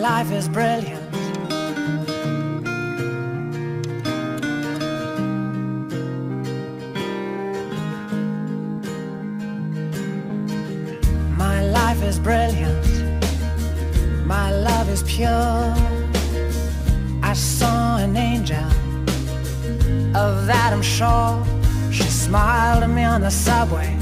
life is brilliant. My life is brilliant. My love is pure. I saw an angel. Of Adam Shaw. She smiled at me on the subway.